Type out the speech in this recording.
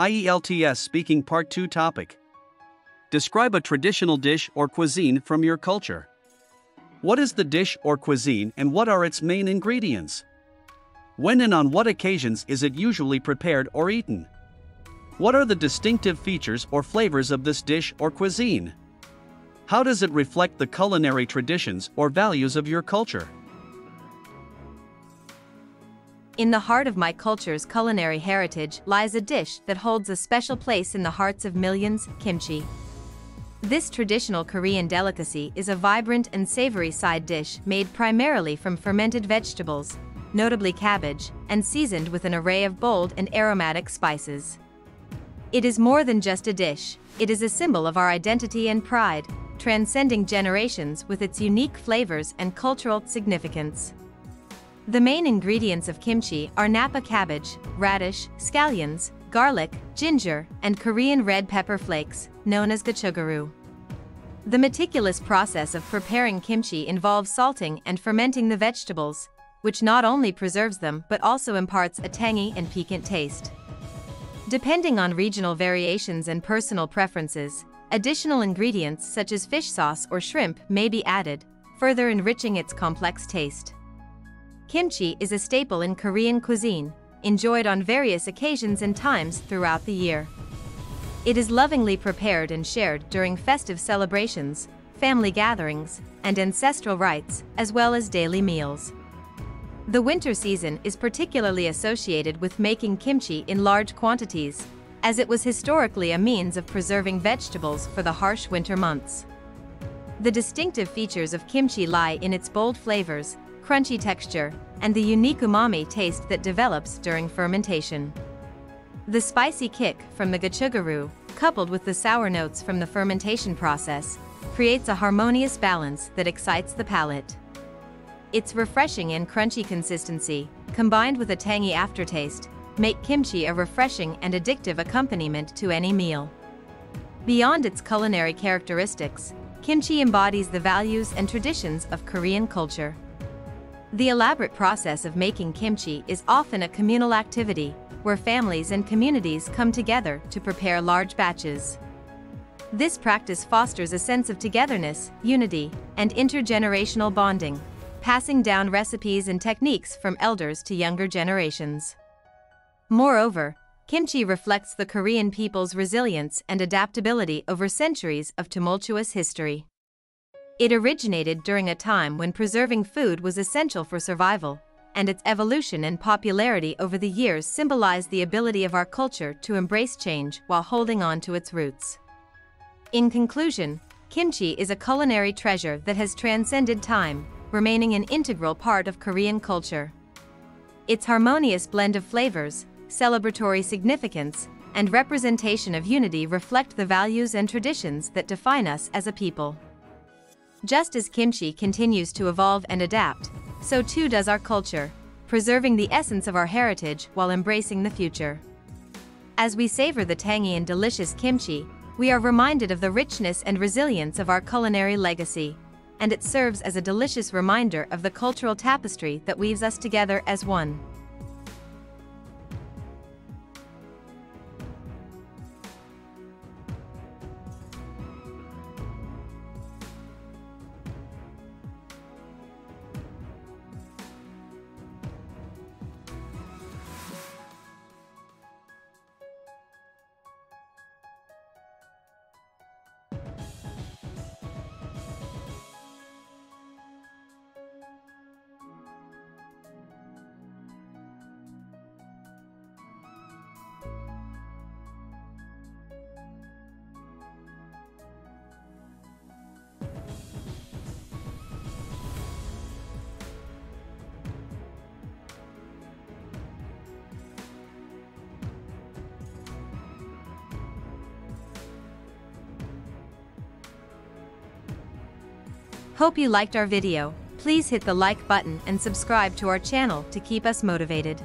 IELTS Speaking Part 2 Topic Describe a traditional dish or cuisine from your culture. What is the dish or cuisine and what are its main ingredients? When and on what occasions is it usually prepared or eaten? What are the distinctive features or flavors of this dish or cuisine? How does it reflect the culinary traditions or values of your culture? In the heart of my culture's culinary heritage lies a dish that holds a special place in the hearts of millions kimchi. This traditional Korean delicacy is a vibrant and savory side dish made primarily from fermented vegetables, notably cabbage, and seasoned with an array of bold and aromatic spices. It is more than just a dish, it is a symbol of our identity and pride, transcending generations with its unique flavors and cultural significance. The main ingredients of kimchi are napa cabbage, radish, scallions, garlic, ginger, and Korean red pepper flakes, known as gochugaru. The meticulous process of preparing kimchi involves salting and fermenting the vegetables, which not only preserves them but also imparts a tangy and piquant taste. Depending on regional variations and personal preferences, additional ingredients such as fish sauce or shrimp may be added, further enriching its complex taste. Kimchi is a staple in Korean cuisine, enjoyed on various occasions and times throughout the year. It is lovingly prepared and shared during festive celebrations, family gatherings, and ancestral rites, as well as daily meals. The winter season is particularly associated with making kimchi in large quantities, as it was historically a means of preserving vegetables for the harsh winter months. The distinctive features of kimchi lie in its bold flavors, crunchy texture, and the unique umami taste that develops during fermentation. The spicy kick from the gochugaru, coupled with the sour notes from the fermentation process, creates a harmonious balance that excites the palate. Its refreshing and crunchy consistency, combined with a tangy aftertaste, make kimchi a refreshing and addictive accompaniment to any meal. Beyond its culinary characteristics, kimchi embodies the values and traditions of Korean culture. The elaborate process of making kimchi is often a communal activity, where families and communities come together to prepare large batches. This practice fosters a sense of togetherness, unity, and intergenerational bonding, passing down recipes and techniques from elders to younger generations. Moreover, kimchi reflects the Korean people's resilience and adaptability over centuries of tumultuous history. It originated during a time when preserving food was essential for survival, and its evolution and popularity over the years symbolize the ability of our culture to embrace change while holding on to its roots. In conclusion, kimchi is a culinary treasure that has transcended time, remaining an integral part of Korean culture. Its harmonious blend of flavors, celebratory significance, and representation of unity reflect the values and traditions that define us as a people. Just as kimchi continues to evolve and adapt, so too does our culture, preserving the essence of our heritage while embracing the future. As we savor the tangy and delicious kimchi, we are reminded of the richness and resilience of our culinary legacy, and it serves as a delicious reminder of the cultural tapestry that weaves us together as one. Hope you liked our video. Please hit the like button and subscribe to our channel to keep us motivated.